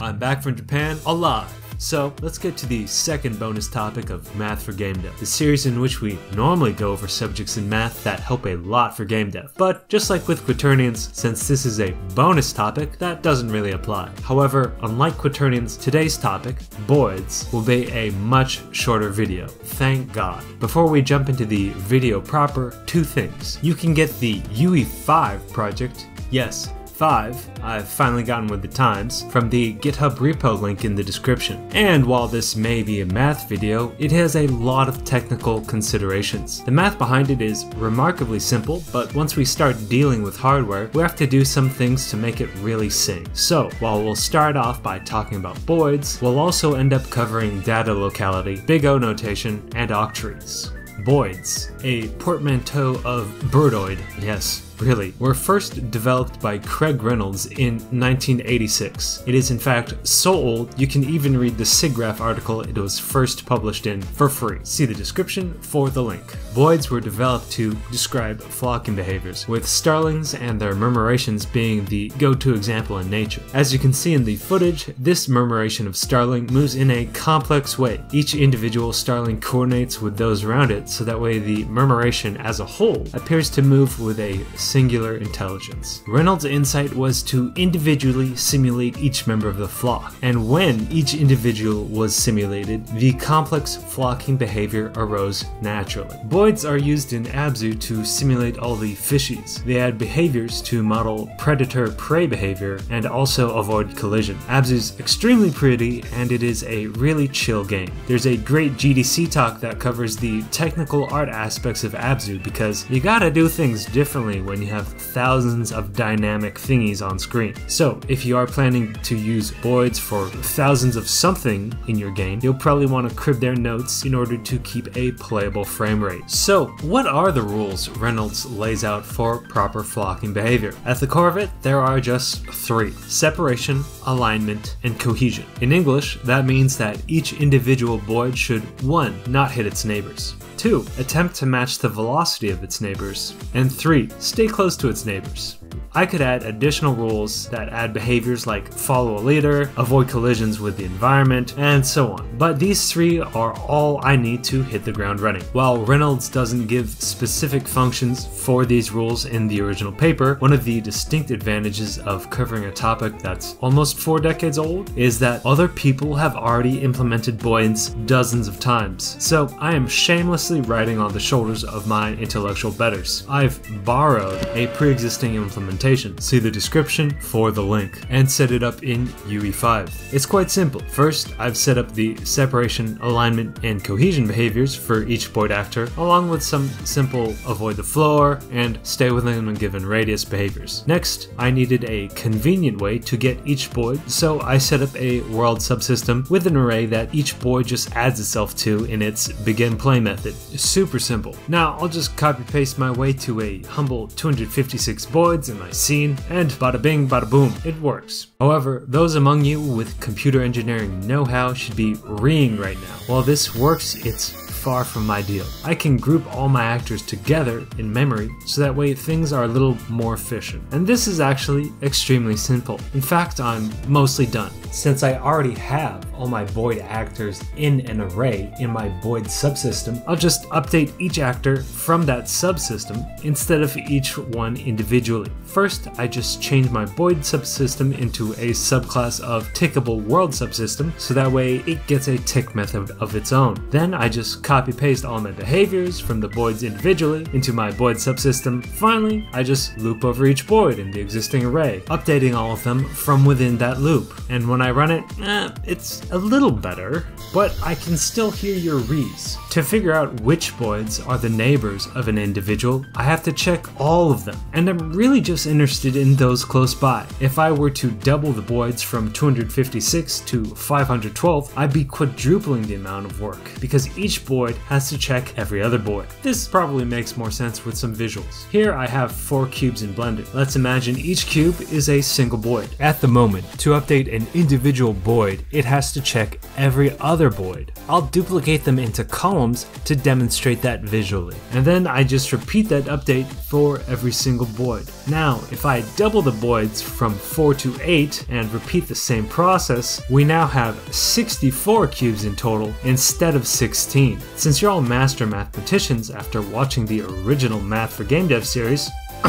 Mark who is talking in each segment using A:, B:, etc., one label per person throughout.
A: I'm back from Japan alive. So let's get to the second bonus topic of Math for Game Dev, the series in which we normally go over subjects in math that help a lot for game dev. But just like with Quaternions, since this is a bonus topic, that doesn't really apply. However, unlike Quaternions, today's topic, Boids, will be a much shorter video. Thank God. Before we jump into the video proper, two things. You can get the UE5 project, yes, 5, I've finally gotten with the times, from the GitHub repo link in the description. And while this may be a math video, it has a lot of technical considerations. The math behind it is remarkably simple, but once we start dealing with hardware, we have to do some things to make it really sing. So, while we'll start off by talking about boids, we'll also end up covering data locality, big O notation, and octrees. Boids, a portmanteau of birdoid, yes, really, were first developed by Craig Reynolds in 1986. It is in fact so old you can even read the SIGGRAPH article it was first published in for free. See the description for the link. Boids were developed to describe flocking behaviors, with starlings and their murmurations being the go-to example in nature. As you can see in the footage, this murmuration of starling moves in a complex way. Each individual starling coordinates with those around it so that way the murmuration as a whole appears to move with a singular intelligence. Reynolds' insight was to individually simulate each member of the flock, and when each individual was simulated, the complex flocking behavior arose naturally. Boids are used in Abzu to simulate all the fishies. They add behaviors to model predator-prey behavior and also avoid collision. Abzu's extremely pretty and it is a really chill game. There's a great GDC talk that covers the technical art aspects of Abzu because you gotta do things differently when you have thousands of dynamic thingies on screen. So if you are planning to use boids for thousands of something in your game, you'll probably want to crib their notes in order to keep a playable frame rate. So what are the rules Reynolds lays out for proper flocking behavior? At the core of it, there are just three. Separation, alignment, and cohesion. In English, that means that each individual boid should 1. not hit its neighbors, 2. Attempt to match the velocity of its neighbors. And 3. Stay close to its neighbors. I could add additional rules that add behaviors like follow a leader, avoid collisions with the environment, and so on. But these three are all I need to hit the ground running. While Reynolds doesn't give specific functions for these rules in the original paper, one of the distinct advantages of covering a topic that's almost four decades old is that other people have already implemented boids dozens of times. So I am shamelessly riding on the shoulders of my intellectual betters. I've borrowed a pre-existing implementation see the description for the link, and set it up in UE5. It's quite simple. First, I've set up the separation, alignment, and cohesion behaviors for each boid actor, along with some simple avoid the floor and stay within a given radius behaviors. Next, I needed a convenient way to get each boid, so I set up a world subsystem with an array that each boid just adds itself to in its begin play method. Super simple. Now, I'll just copy paste my way to a humble 256 boids in my scene, and bada bing bada boom, it works. However, those among you with computer engineering know-how should be reeing right now. While this works, it's far from ideal. I can group all my actors together in memory so that way things are a little more efficient. And this is actually extremely simple. In fact, I'm mostly done. Since I already have all my Boid actors in an array in my Boid subsystem, I'll just update each actor from that subsystem instead of each one individually. First, I just change my Boid subsystem into a subclass of tickable world subsystem so that way it gets a tick method of its own. Then I just copy paste all my behaviors from the boids individually into my boid subsystem. Finally, I just loop over each boid in the existing array, updating all of them from within that loop. And when I run it, eh, it's a little better, but I can still hear your rees. To figure out which boids are the neighbors of an individual, I have to check all of them, and I'm really just interested in those close by. If I were to double the boids from 256 to 512, I'd be quadrupling the amount of work, because each boid has to check every other boid. This probably makes more sense with some visuals. Here I have four cubes in Blender. Let's imagine each cube is a single boid. At the moment, to update an individual Boid, it has to check every other Boid. I'll duplicate them into columns to demonstrate that visually. And then I just repeat that update for every single Boid. Now, if I double the Boids from 4 to 8 and repeat the same process, we now have 64 cubes in total instead of 16. Since you're all master mathematicians after watching the original Math for Game Dev series,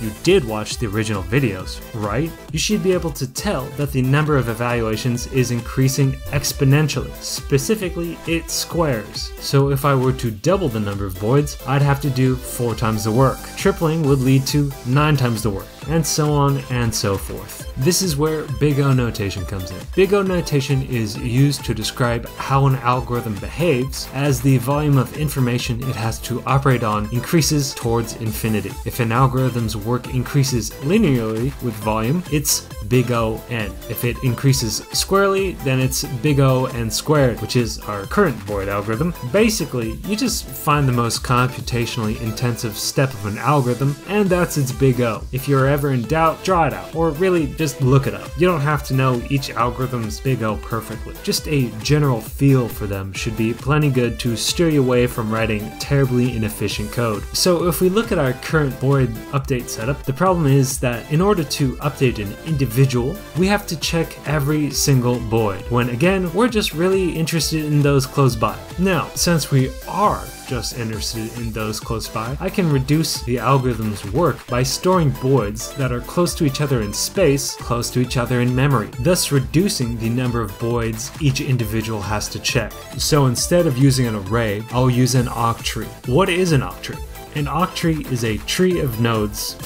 A: you did watch the original videos, right? You should be able to tell that the number of evaluations is increasing exponentially. Specifically, it squares. So if I were to double the number of boids, I'd have to do 4 times the work. Tripling would lead to 9 times the work, and so on and so forth. This is where Big O notation comes in. Big O notation is used to describe how an algorithm behaves as the volume of information it has to operate on increases towards infinity. If an algorithm's work increases linearly with volume, it's big O n. If it increases squarely, then it's big O n squared, which is our current Boid algorithm. Basically, you just find the most computationally intensive step of an algorithm, and that's its big O. If you're ever in doubt, draw it out, or really just look it up. You don't have to know each algorithm's big O perfectly. Just a general feel for them should be plenty good to steer you away from writing terribly inefficient code. So if we look at our current Boid update setup, the problem is that in order to update an individual, we have to check every single Boid, when again, we're just really interested in those close by. Now, since we are just interested in those close by, I can reduce the algorithm's work by storing Boids that are close to each other in space, close to each other in memory, thus reducing the number of Boids each individual has to check. So instead of using an array, I'll use an octree. What is an octree? An octree is a tree of nodes.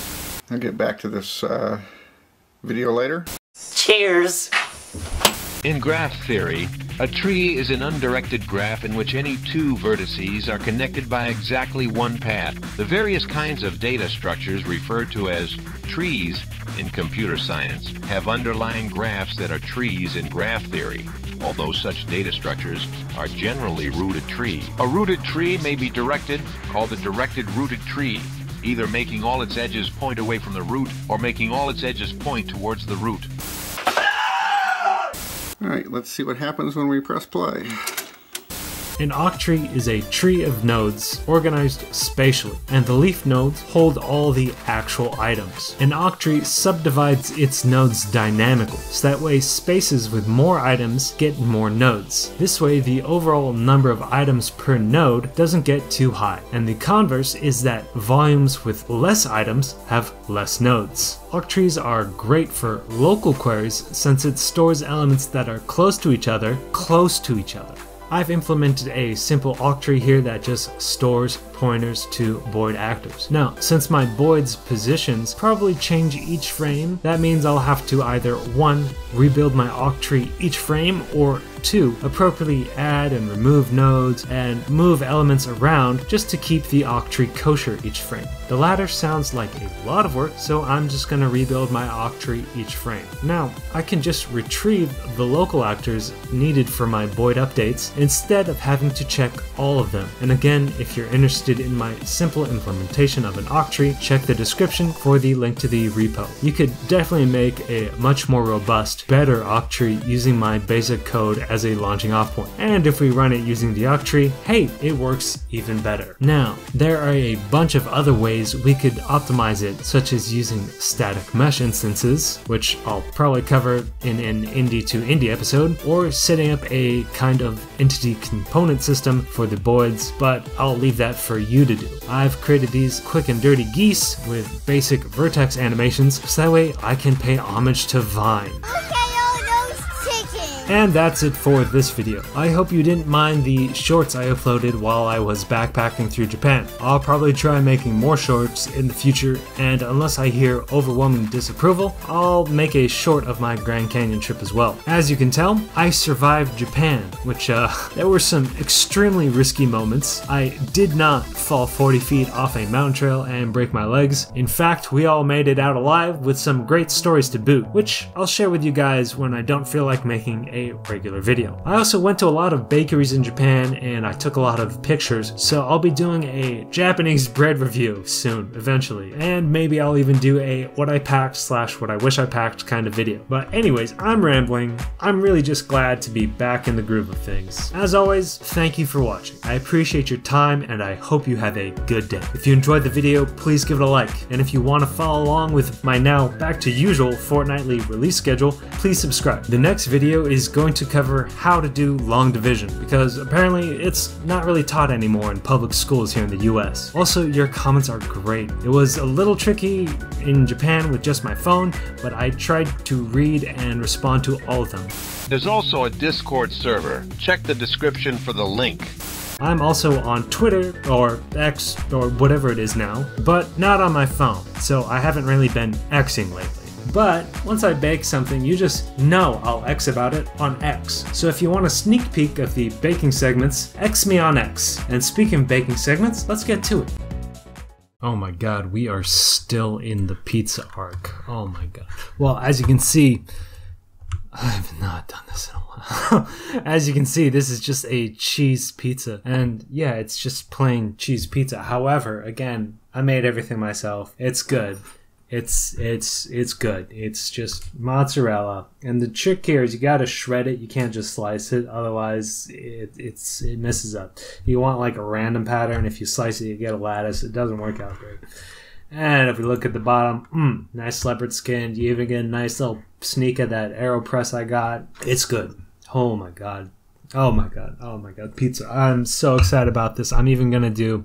B: I'll get back to this uh, video later.
C: Cheers.
D: In graph theory, a tree is an undirected graph in which any two vertices are connected by exactly one path. The various kinds of data structures referred to as trees in computer science have underlying graphs that are trees in graph theory, although such data structures are generally rooted tree. A rooted tree may be directed, called a directed rooted tree, either making all its edges point away from the root or making all its edges point towards the root.
B: Alright, let's see what happens when we press play.
A: An octree is a tree of nodes organized spatially, and the leaf nodes hold all the actual items. An octree subdivides its nodes dynamically, so that way spaces with more items get more nodes. This way, the overall number of items per node doesn't get too high, and the converse is that volumes with less items have less nodes. Octrees are great for local queries since it stores elements that are close to each other, close to each other. I've implemented a simple octree here that just stores pointers to Boid actors. Now, since my Boid's positions probably change each frame, that means I'll have to either 1. rebuild my octree each frame, or 2. appropriately add and remove nodes and move elements around just to keep the octree kosher each frame. The latter sounds like a lot of work, so I'm just going to rebuild my octree each frame. Now, I can just retrieve the local actors needed for my Boid updates instead of having to check all of them. And again, if you're interested in my simple implementation of an octree, check the description for the link to the repo. You could definitely make a much more robust, better octree using my basic code as a launching off point. And if we run it using the octree, hey, it works even better. Now, there are a bunch of other ways we could optimize it, such as using static mesh instances, which I'll probably cover in an indie to indie episode, or setting up a kind of entity component system for the Boids, but I'll leave that for you to do. I've created these quick and dirty geese with basic vertex animations, so that way I can pay homage to Vine.
C: Oh
A: And that's it for this video. I hope you didn't mind the shorts I uploaded while I was backpacking through Japan. I'll probably try making more shorts in the future, and unless I hear overwhelming disapproval, I'll make a short of my Grand Canyon trip as well. As you can tell, I survived Japan, which, uh, there were some extremely risky moments. I did not fall 40 feet off a mountain trail and break my legs. In fact, we all made it out alive with some great stories to boot, which I'll share with you guys when I don't feel like making a regular video. I also went to a lot of bakeries in Japan and I took a lot of pictures, so I'll be doing a Japanese bread review soon, eventually. And maybe I'll even do a what I packed slash what I wish I packed kind of video. But anyways, I'm rambling. I'm really just glad to be back in the groove of things. As always, thank you for watching. I appreciate your time and I hope you have a good day. If you enjoyed the video, please give it a like. And if you want to follow along with my now back to usual fortnightly release schedule, please subscribe. The next video is going to cover how to do long division because apparently it's not really taught anymore in public schools here in the US. Also, your comments are great. It was a little tricky in Japan with just my phone, but I tried to read and respond to all of them.
D: There's also a Discord server. Check the description for the link.
A: I'm also on Twitter or X or whatever it is now, but not on my phone, so I haven't really been Xing lately. But once I bake something, you just know I'll X about it on X. So if you want a sneak peek of the baking segments, X me on X. And speaking of baking segments, let's get to it. Oh my god, we are still in the pizza arc. Oh my god. Well, as you can see, I've not done this in a while. As you can see, this is just a cheese pizza. And yeah, it's just plain cheese pizza. However, again, I made everything myself. It's good. It's it's it's good. It's just mozzarella. And the trick here is you gotta shred it. You can't just slice it, otherwise it it's it messes up. You want like a random pattern. If you slice it, you get a lattice. It doesn't work out great. And if we look at the bottom, mm, nice leopard skin. You even get a nice little sneak of that AeroPress I got. It's good. Oh my god. Oh my god. Oh my god. Pizza. I'm so excited about this. I'm even gonna do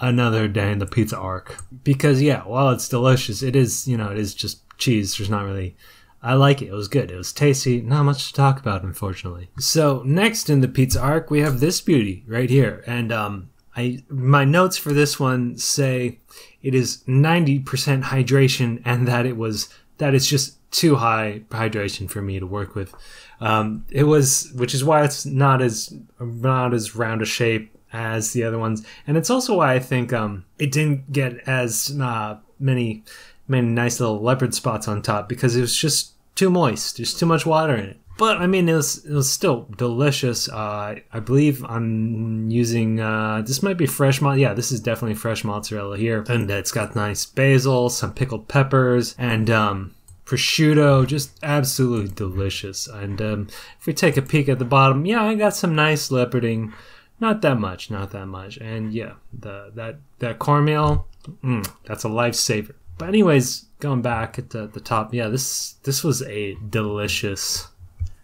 A: another day in the pizza arc. Because yeah, while it's delicious, it is, you know, it is just cheese. There's not really I like it. It was good. It was tasty. Not much to talk about, unfortunately. So next in the pizza arc, we have this beauty right here, and um, I my notes for this one say it is 90% hydration and that it was that it's just too high hydration for me to work with. Um, it was, which is why it's not as not as round a shape as the other ones, and it's also why I think um, it didn't get as uh, many many nice little leopard spots on top because it was just too moist. There's too much water in it. But I mean, it was it was still delicious. Uh, I believe I'm using uh, this might be fresh mo- Yeah, this is definitely fresh mozzarella here, and it's got nice basil, some pickled peppers, and um, prosciutto. Just absolutely delicious. And um, if we take a peek at the bottom, yeah, I got some nice leoparding. Not that much, not that much. And yeah, the that that cornmeal, mm, that's a lifesaver. But anyways, going back at the, the top, yeah, this this was a delicious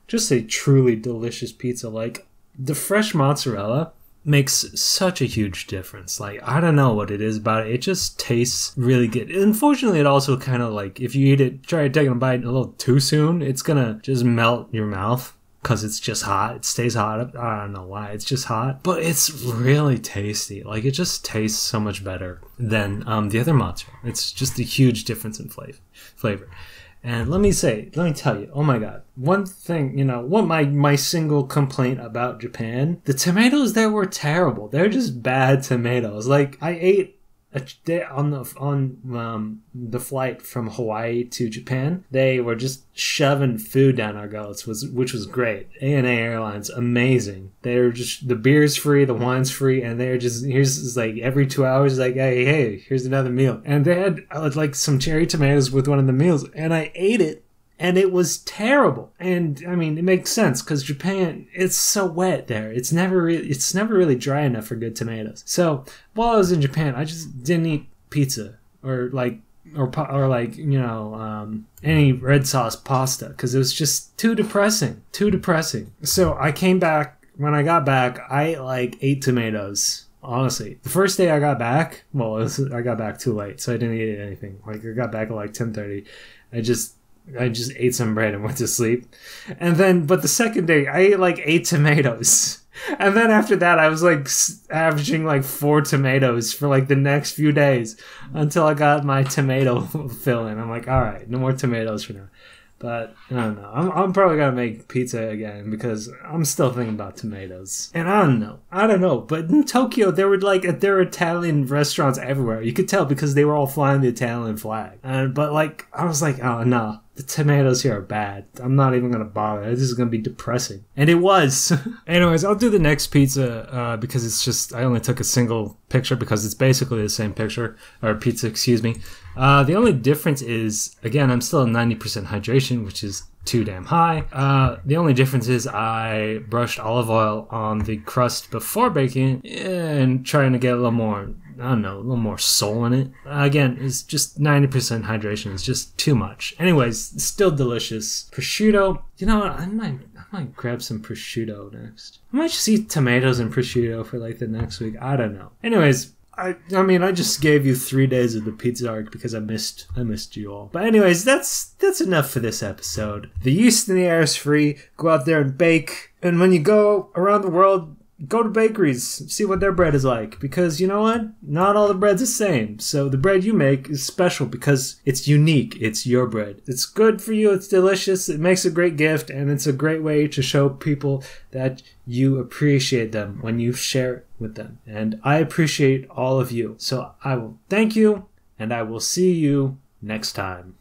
A: just a truly delicious pizza. Like the fresh mozzarella makes such a huge difference. Like I don't know what it is about it. It just tastes really good. Unfortunately, it also kind of like if you eat it, try taking a bite a little too soon, it's gonna just melt your mouth because it's just hot. It stays hot. I don't know why. It's just hot, but it's really tasty. Like it just tastes so much better than um, the other mozzarella. It's just a huge difference in flavor. Flavor. And let me say, let me tell you, oh my god, one thing, you know, what my my single complaint about Japan, the tomatoes there were terrible. They're just bad tomatoes. Like I ate day on the on um, the flight from Hawaii to Japan, they were just shoving food down our gullet, was which was great. ANA Airlines, amazing. They're just the beer's free, the wine's free, and they're just here's like every two hours, like hey hey, here's another meal. And they had uh, like some cherry tomatoes with one of the meals, and I ate it and it was terrible. And I mean, it makes sense because Japan, it's so wet there. It's never really, it's never really dry enough for good tomatoes. So while I was in Japan, I just didn't eat pizza or like or or like you know um, any red sauce pasta because it was just too depressing, too depressing. So I came back. When I got back, I ate like ate tomatoes honestly the first day i got back well was, i got back too late so i didn't eat anything like i got back at like 10.30 i just I just ate some bread and went to sleep. And then, but the second day, I ate like eight tomatoes. And then after that, I was like averaging like four tomatoes for like the next few days until I got my tomato fill in. I'm like, all right, no more tomatoes for now. But I don't know. I'm, I'm probably gonna make pizza again because I'm still thinking about tomatoes. And I don't know. I don't know. But in Tokyo, there were like there were Italian restaurants everywhere. You could tell because they were all flying the Italian flag. And but like I was like, oh no, the tomatoes here are bad. I'm not even gonna bother. This is gonna be depressing. And it was. Anyways, I'll do the next pizza uh, because it's just, I only took a single picture because it's basically the same picture, or pizza, excuse me. Uh, the only difference is, again, I'm still at 90% hydration, which is too damn high. Uh, the only difference is I brushed olive oil on the crust before baking and trying to get a little more I don't know, a little more soul in it. Again, it's just 90% hydration. It's just too much. Anyways, still delicious. Prosciutto, you know what? I might, I might grab some prosciutto next. I might just eat tomatoes and prosciutto for like the next week. I don't know. Anyways, I, I mean, I just gave you three days of the pizza arc because I missed, I missed you all. But anyways, that's that's enough for this episode. The yeast in the air is free. Go out there and bake. And when you go around the world, go to bakeries, see what their bread is like. Because you know what? Not all the bread's the same. So the bread you make is special because it's unique. It's your bread. It's good for you. It's delicious. It makes a great gift. And it's a great way to show people that you appreciate them when you share it with them. And I appreciate all of you. So I will thank you and I will see you next time.